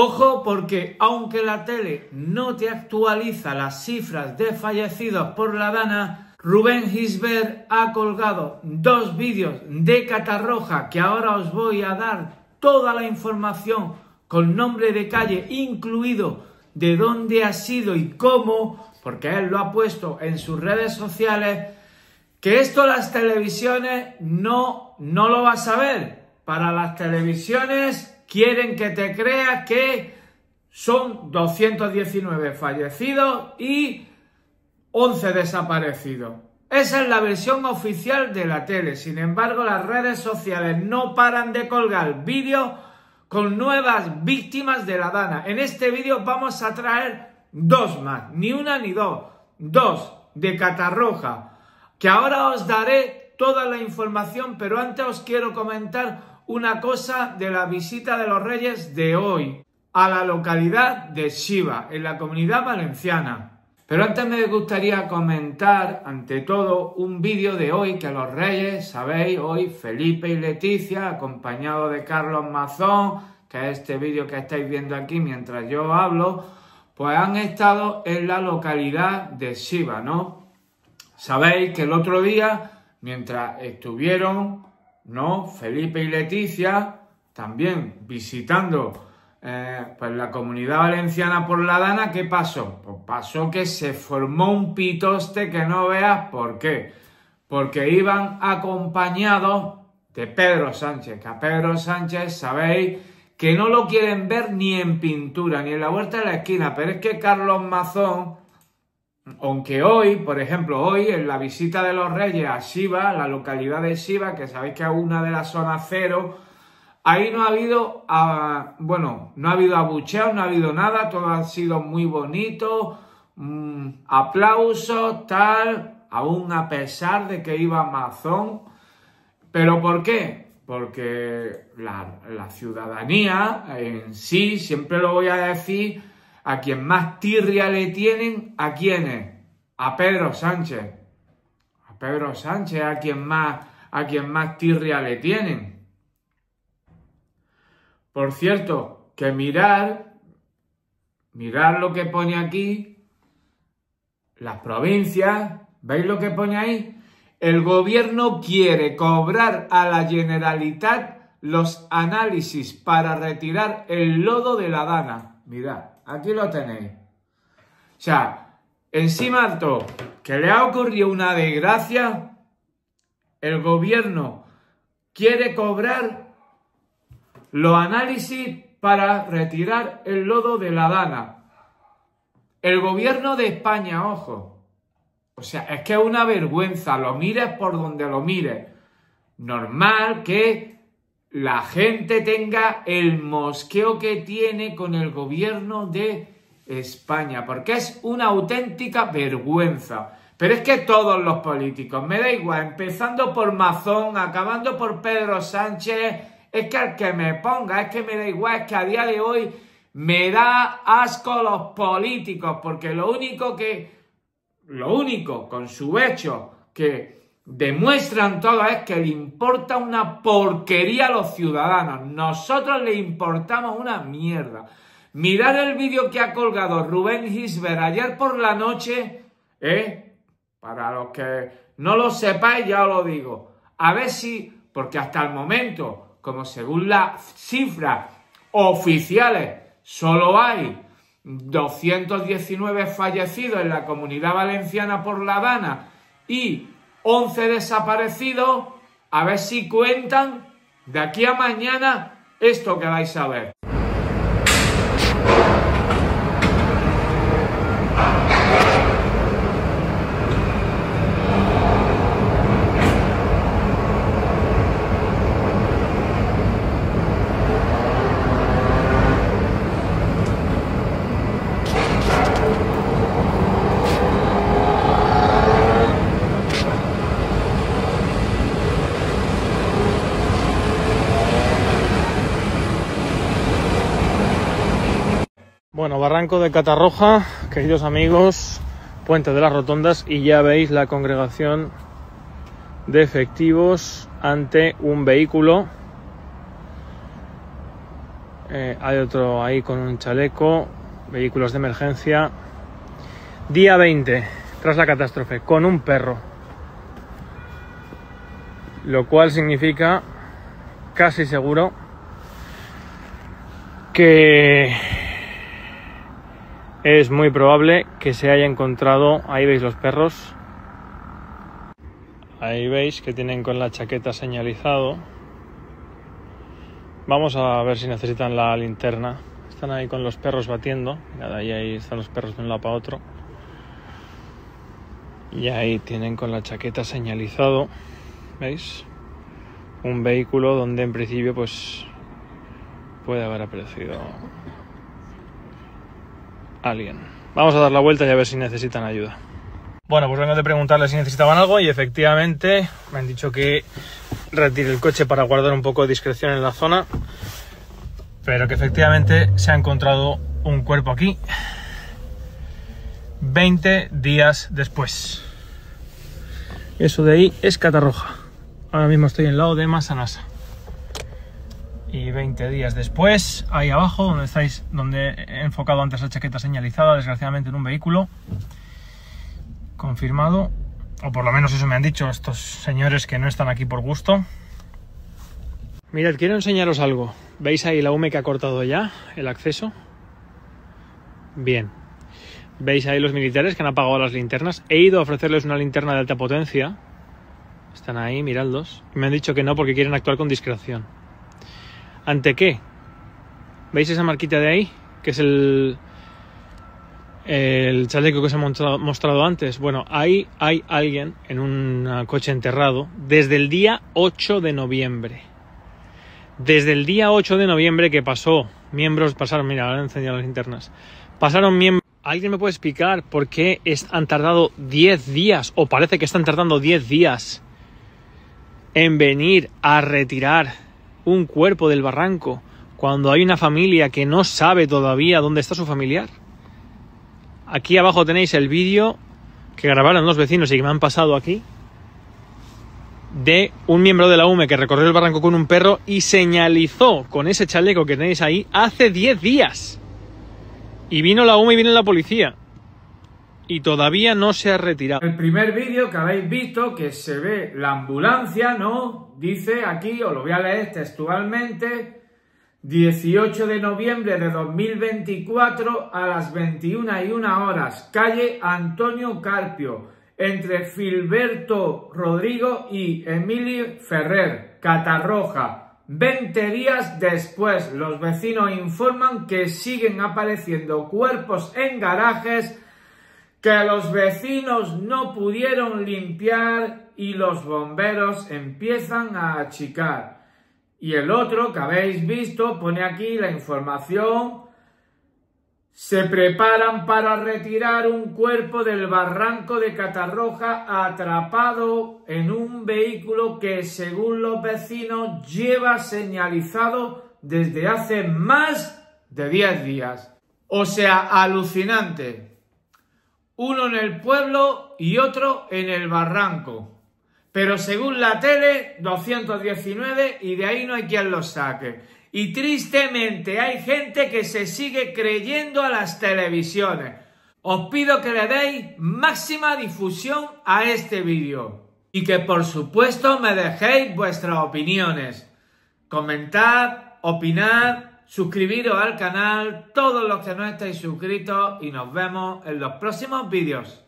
Ojo porque aunque la tele no te actualiza las cifras de fallecidos por la Dana, Rubén Gisbert ha colgado dos vídeos de Catarroja que ahora os voy a dar toda la información con nombre de calle incluido de dónde ha sido y cómo, porque él lo ha puesto en sus redes sociales, que esto las televisiones no, no lo vas a ver. Para las televisiones quieren que te creas que son 219 fallecidos y 11 desaparecidos. Esa es la versión oficial de la tele. Sin embargo, las redes sociales no paran de colgar vídeos con nuevas víctimas de la Dana. En este vídeo vamos a traer dos más, ni una ni dos, dos de Catarroja, que ahora os daré toda la información, pero antes os quiero comentar una cosa de la visita de los reyes de hoy a la localidad de Shiva, en la comunidad valenciana. Pero antes me gustaría comentar, ante todo, un vídeo de hoy que los reyes, sabéis, hoy Felipe y Leticia, acompañado de Carlos Mazón, que es este vídeo que estáis viendo aquí mientras yo hablo, pues han estado en la localidad de Shiva, ¿no? Sabéis que el otro día, mientras estuvieron, ¿no? Felipe y Leticia, también visitando eh, pues la comunidad valenciana por la Dana, ¿qué pasó? Pues pasó que se formó un pitoste que no veas por qué. Porque iban acompañados de Pedro Sánchez, que a Pedro Sánchez sabéis que no lo quieren ver ni en pintura, ni en la vuelta de la esquina, pero es que Carlos Mazón, aunque hoy, por ejemplo, hoy en la visita de los reyes a Shiva, la localidad de Shiva, que sabéis que es una de las zonas cero, Ahí no ha habido, ah, bueno, no ha habido abucheos, no ha habido nada, todo ha sido muy bonito, mm, aplausos, tal, aún a pesar de que iba Amazon. ¿Pero por qué? Porque la, la ciudadanía en sí, siempre lo voy a decir, a quien más tirria le tienen, ¿a quién es? A Pedro Sánchez. A Pedro Sánchez, a quien más, a quien más tirria le tienen. Por cierto, que mirar, mirar lo que pone aquí, las provincias, ¿veis lo que pone ahí? El gobierno quiere cobrar a la Generalitat los análisis para retirar el lodo de la dana. Mirad, aquí lo tenéis. O sea, encima todo, que le ha ocurrido una desgracia, el gobierno quiere cobrar los análisis para retirar el lodo de la Dana. El gobierno de España, ojo. O sea, es que es una vergüenza, lo mires por donde lo mires. Normal que la gente tenga el mosqueo que tiene con el gobierno de España, porque es una auténtica vergüenza. Pero es que todos los políticos, me da igual, empezando por Mazón, acabando por Pedro Sánchez, es que al que me ponga, es que me da igual, es que a día de hoy me da asco los políticos, porque lo único que, lo único con su hecho que demuestran todo es que le importa una porquería a los ciudadanos. Nosotros le importamos una mierda. Mirad el vídeo que ha colgado Rubén Gisbert ayer por la noche, ¿eh? Para los que no lo sepáis, ya os lo digo. A ver si, porque hasta el momento como según las cifras oficiales solo hay 219 fallecidos en la comunidad valenciana por la Dana y 11 desaparecidos, a ver si cuentan de aquí a mañana esto que vais a ver. Bueno, Barranco de Catarroja, queridos amigos, Puente de las Rotondas y ya veis la congregación de efectivos ante un vehículo Eh, hay otro ahí con un chaleco, vehículos de emergencia. Día 20, tras la catástrofe, con un perro. Lo cual significa, casi seguro, que es muy probable que se haya encontrado, ahí veis los perros, ahí veis que tienen con la chaqueta señalizado. Vamos a ver si necesitan la linterna. Están ahí con los perros batiendo. Ahí, ahí están los perros de un lado para otro. Y ahí tienen con la chaqueta señalizado. ¿Veis? Un vehículo donde en principio pues puede haber aparecido alguien. Vamos a dar la vuelta y a ver si necesitan ayuda. Bueno, pues vengo de preguntarles si necesitaban algo y efectivamente me han dicho que retire el coche para guardar un poco de discreción en la zona, pero que efectivamente se ha encontrado un cuerpo aquí 20 días después. Eso de ahí es Catarroja. Ahora mismo estoy en el lado de Masanasa. Y 20 días después, ahí abajo, donde estáis, donde he enfocado antes la chaqueta señalizada, desgraciadamente en un vehículo, confirmado, o por lo menos eso me han dicho estos señores que no están aquí por gusto. Mirad, quiero enseñaros algo. ¿Veis ahí la UME que ha cortado ya el acceso? Bien. ¿Veis ahí los militares que han apagado las linternas? He ido a ofrecerles una linterna de alta potencia. Están ahí, miradlos. Me han dicho que no porque quieren actuar con discreción. ¿Ante qué? ¿Veis esa marquita de ahí? Que es el, el chaleco que os he mostrado, antes. Bueno, ahí hay alguien en un coche enterrado desde el día 8 de noviembre. Desde el día 8 de noviembre que pasó, miembros pasaron, mira, ahora he encendido las linternas. Pasaron miembros. ¿Alguien me puede explicar por qué han tardado 10 días, o parece que están tardando 10 días, en venir a retirar un cuerpo del barranco cuando hay una familia que no sabe todavía dónde está su familiar? Aquí abajo tenéis el vídeo que grabaron los vecinos y que me han pasado aquí de un miembro de la UME que recorrió el barranco con un perro y señalizó con ese chaleco que tenéis ahí hace 10 días. Y vino la UME y vino la policía y todavía no se ha retirado. El primer vídeo que habéis visto, que se ve la ambulancia, ¿no? Dice aquí, os lo voy a leer textualmente, 18 de noviembre de 2024 a las 21 y 1 horas, calle Antonio Carpio, entre Filberto Rodrigo y Emilio Ferrer, Catarroja. 20 días después, los vecinos informan que siguen apareciendo cuerpos en garajes que los vecinos no pudieron limpiar y los bomberos empiezan a achicar. Y el otro que habéis visto pone aquí la información. Se preparan para retirar un cuerpo del barranco de Catarroja atrapado en un vehículo que según los vecinos lleva señalizado desde hace más de 10 días. O sea, alucinante uno en el pueblo y otro en el barranco. Pero según la tele, 219 y de ahí no hay quien los saque. Y tristemente hay gente que se sigue creyendo a las televisiones. Os pido que le deis máxima difusión a este vídeo. Y que por supuesto me dejéis vuestras opiniones. Comentad, opinad suscribiros al canal, todos los que no estáis suscritos y nos vemos en los próximos vídeos.